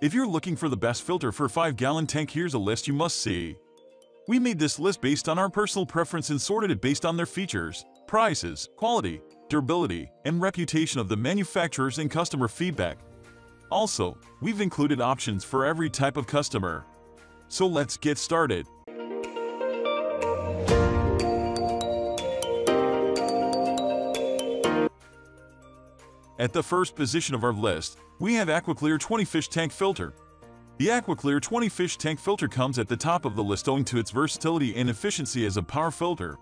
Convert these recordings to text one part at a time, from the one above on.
If you're looking for the best filter for a 5-gallon tank here's a list you must see. We made this list based on our personal preference and sorted it based on their features, prices, quality, durability, and reputation of the manufacturers and customer feedback. Also, we've included options for every type of customer. So let's get started. At the first position of our list, we have AquaClear 20 Fish Tank Filter. The AquaClear 20 Fish Tank Filter comes at the top of the list owing to its versatility and efficiency as a power filter.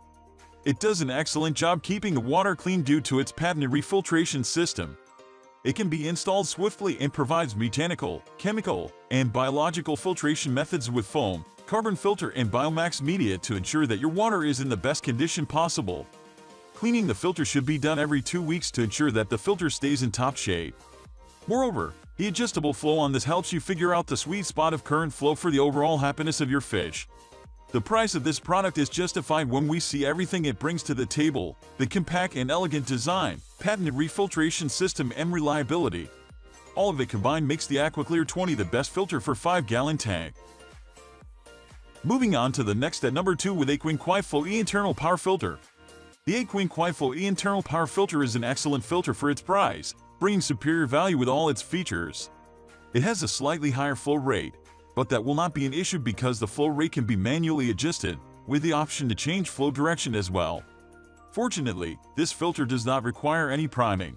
It does an excellent job keeping the water clean due to its patented refiltration system. It can be installed swiftly and provides mechanical, chemical, and biological filtration methods with foam, carbon filter and biomax media to ensure that your water is in the best condition possible. Cleaning the filter should be done every two weeks to ensure that the filter stays in top shape. Moreover, the adjustable flow on this helps you figure out the sweet spot of current flow for the overall happiness of your fish. The price of this product is justified when we see everything it brings to the table, the compact and elegant design, patented refiltration system and reliability. All of it combined makes the AquaClear 20 the best filter for 5-gallon tank. Moving on to the next at number 2 with Aqueon Quietflow E Internal Power Filter. The Aqueon Quietflow E internal power filter is an excellent filter for its price, bringing superior value with all its features. It has a slightly higher flow rate, but that will not be an issue because the flow rate can be manually adjusted, with the option to change flow direction as well. Fortunately, this filter does not require any priming.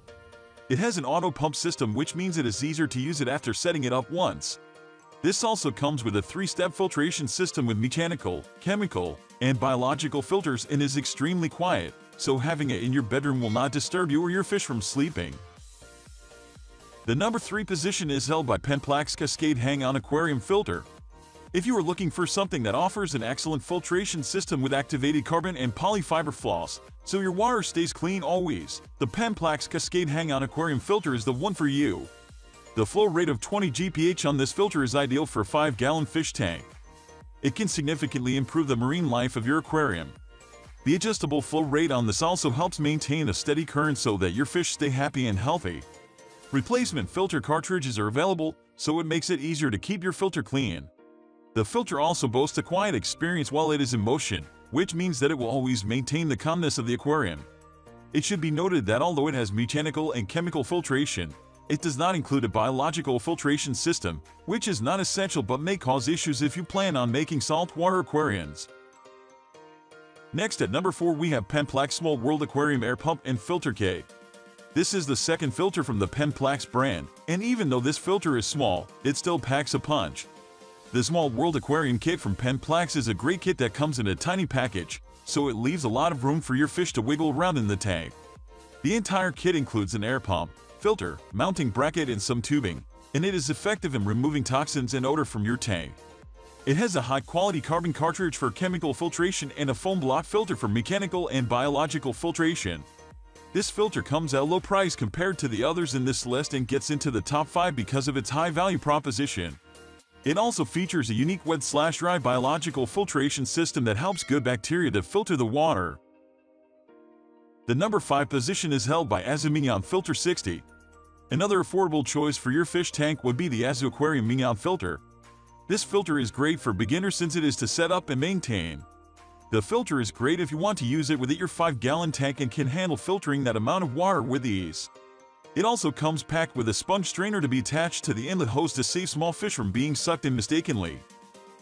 It has an auto pump system which means it is easier to use it after setting it up once. This also comes with a three-step filtration system with mechanical, chemical, and biological filters and is extremely quiet, so having it in your bedroom will not disturb you or your fish from sleeping. The number 3 position is held by Penn-Plax Cascade Hang-On Aquarium Filter. If you are looking for something that offers an excellent filtration system with activated carbon and polyfiber floss, so your water stays clean always, the Penn-Plax Cascade Hang-On Aquarium Filter is the one for you. The flow rate of 20 GPH on this filter is ideal for a 5-gallon fish tank. It can significantly improve the marine life of your aquarium. The adjustable flow rate on this also helps maintain a steady current so that your fish stay happy and healthy. Replacement filter cartridges are available, so it makes it easier to keep your filter clean. The filter also boasts a quiet experience while it is in motion, which means that it will always maintain the calmness of the aquarium. It should be noted that although it has mechanical and chemical filtration, it does not include a biological filtration system, which is not essential but may cause issues if you plan on making saltwater aquariums. Next at number 4 we have Penn-Plax Small World Aquarium Air Pump and Filter Kit. This is the second filter from the Penn-Plax brand, and even though this filter is small, it still packs a punch. The Small World Aquarium Kit from Penn-Plax is a great kit that comes in a tiny package, so it leaves a lot of room for your fish to wiggle around in the tank. The entire kit includes an air pump, filter, mounting bracket and some tubing, and it is effective in removing toxins and odor from your tank. It has a high-quality carbon cartridge for chemical filtration and a foam block filter for mechanical and biological filtration. This filter comes at a low price compared to the others in this list and gets into the top 5 because of its high value proposition. It also features a unique wet-slash-dry biological filtration system that helps good bacteria to filter the water. The number 5 position is held by AZOO Filter 60. Another affordable choice for your fish tank would be the AZOO Aquarium Mignon filter. This filter is great for beginners since it is to set up and maintain. The filter is great if you want to use it with your 5-gallon tank and can handle filtering that amount of water with ease. It also comes packed with a sponge strainer to be attached to the inlet hose to save small fish from being sucked in mistakenly.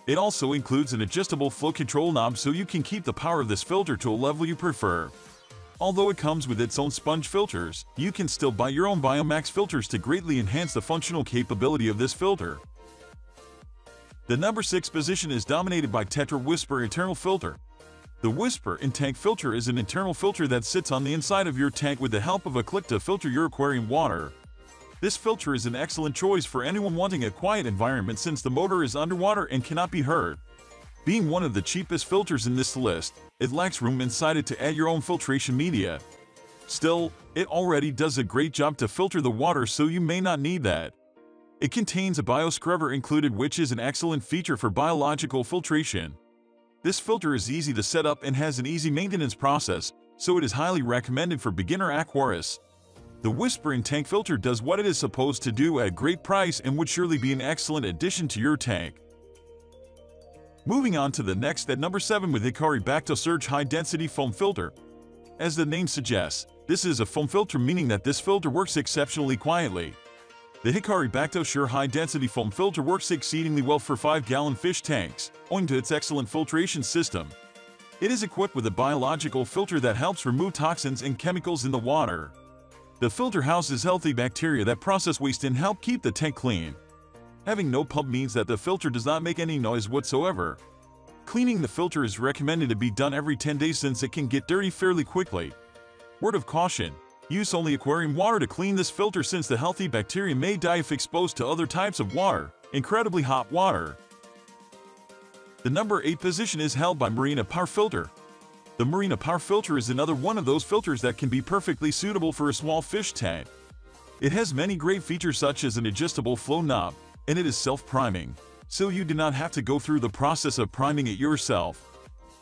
It also includes an adjustable flow control knob so you can keep the power of this filter to a level you prefer. Although it comes with its own sponge filters, you can still buy your own Biomax filters to greatly enhance the functional capability of this filter. The number 6 position is dominated by Tetra Whisper Internal Filter. The Whisper in-tank filter is an internal filter that sits on the inside of your tank with the help of a click to filter your aquarium water. This filter is an excellent choice for anyone wanting a quiet environment since the motor is underwater and cannot be heard. Being one of the cheapest filters in this list, it lacks room inside it to add your own filtration media. Still, it already does a great job to filter the water so you may not need that. It contains a bioscrubber included which is an excellent feature for biological filtration. This filter is easy to set up and has an easy maintenance process, so it is highly recommended for beginner aquarists. The Whisper In-Tank Filter does what it is supposed to do at a great price and would surely be an excellent addition to your tank. Moving on to the next at number 7 with Hikari Bacto Surge High Density Foam Filter. As the name suggests, this is a foam filter meaning that this filter works exceptionally quietly. The Hikari Bacto Surge High Density Foam Filter works exceedingly well for 5-gallon fish tanks, owing to its excellent filtration system. It is equipped with a biological filter that helps remove toxins and chemicals in the water. The filter houses healthy bacteria that process waste and help keep the tank clean. Having no pump means that the filter does not make any noise whatsoever. Cleaning the filter is recommended to be done every 10 days since it can get dirty fairly quickly. Word of caution, use only aquarium water to clean this filter since the healthy bacteria may die if exposed to other types of water, incredibly hot water. The number 8 position is held by Marina Power Filter. The Marina Power Filter is another one of those filters that can be perfectly suitable for a small fish tank. It has many great features such as an adjustable flow knob, and it is self-priming, so you do not have to go through the process of priming it yourself.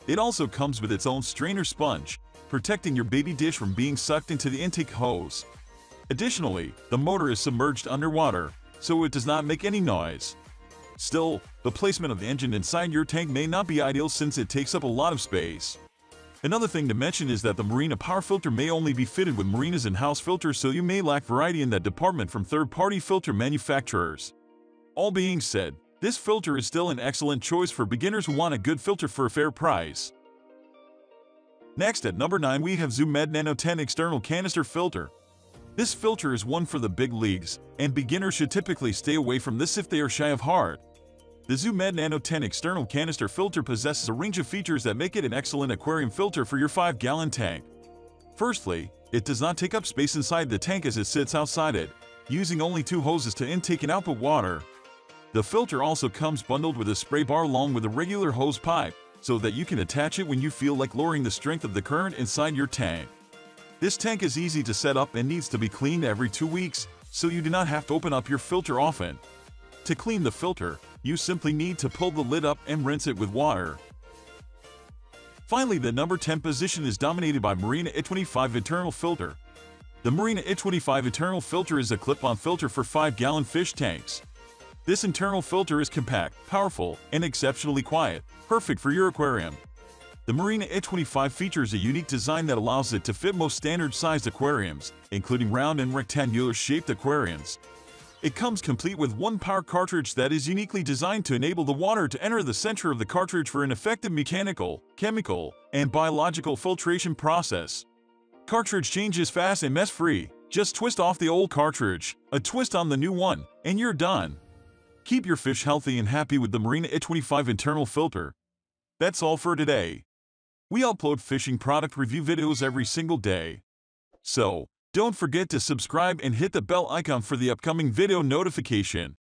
It also comes with its own strainer sponge, protecting your baby dish from being sucked into the intake hose. Additionally, the motor is submerged underwater, so it does not make any noise. Still, the placement of the engine inside your tank may not be ideal since it takes up a lot of space. Another thing to mention is that the Marina Power Filter may only be fitted with Marina's in-house filters so you may lack variety in that department from third-party filter manufacturers. All being said, this filter is still an excellent choice for beginners who want a good filter for a fair price. Next at number 9 we have ZooMed Nano 10 External Canister Filter. This filter is one for the big leagues, and beginners should typically stay away from this if they are shy of hard. The ZooMed Nano 10 External Canister Filter possesses a range of features that make it an excellent aquarium filter for your 5-gallon tank. Firstly, it does not take up space inside the tank as it sits outside it, using only two hoses to intake and output water. The filter also comes bundled with a spray bar along with a regular hose pipe, so that you can attach it when you feel like lowering the strength of the current inside your tank. This tank is easy to set up and needs to be cleaned every two weeks, so you do not have to open up your filter often. To clean the filter, you simply need to pull the lid up and rinse it with water. Finally, the number 10 position is dominated by Marina I-25 Internal Filter. The Marina I-25 Internal Filter is a clip-on filter for 5-gallon fish tanks. This internal filter is compact, powerful, and exceptionally quiet, perfect for your aquarium. The Marina I-25 features a unique design that allows it to fit most standard-sized aquariums, including round and rectangular-shaped aquariums. It comes complete with one power cartridge that is uniquely designed to enable the water to enter the center of the cartridge for an effective mechanical, chemical, and biological filtration process. Cartridge change is fast and mess-free. Just twist off the old cartridge, a twist on the new one, and you're done. Keep your fish healthy and happy with the Marina I-25 internal filter. That's all for today. We upload fishing product review videos every single day. So, don't forget to subscribe and hit the bell icon for the upcoming video notification.